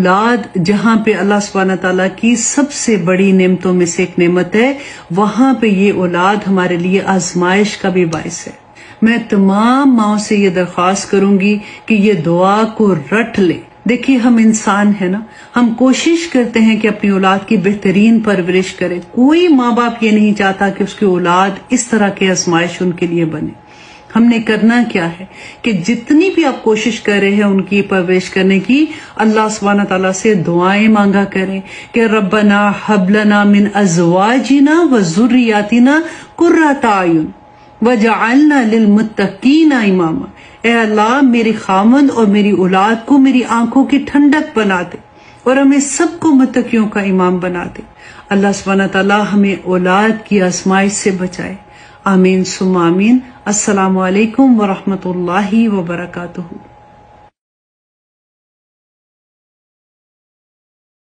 औलाद जहाँ पे अल्लाह सुबहाना ताला की सबसे बड़ी नेमतों में से एक नेमत है, वहाँ पे ये औलाद हमारे लिए आजमाइश का भी बायस है। मैं तमाम माओ से ये दरख्वास्त करूँगी कि ये दुआ को रट ले। देखिए, हम इंसान है ना, हम कोशिश करते हैं कि अपनी औलाद की बेहतरीन परवरिश करें। कोई माँ बाप ये नहीं चाहता कि उसकी औलाद इस तरह की आजमाइश उनके लिए बने। हमने करना क्या है कि जितनी भी आप कोशिश कर रहे हैं उनकी परवरिश करने की, अल्लाह सुबहाना ताला से दुआएँ मांगा करें कि रब्बना हबलना मिन अजवाजिना व जुर्रियातिना कुर्रता आयुन वजअलना लिलमुत्तकीना इमामा। ए अल्लाह, मेरे खामंद और मेरी औलाद को मेरी आँखों की ठंडक बना दे और हमें सबको मुत्तकियों का इमाम बना दे। अल्लाह सुबहाना तला हमें औलाद की आजमाइश से बचाए। आमीन सुमामीन असलकम वरहमल वबरकातुहू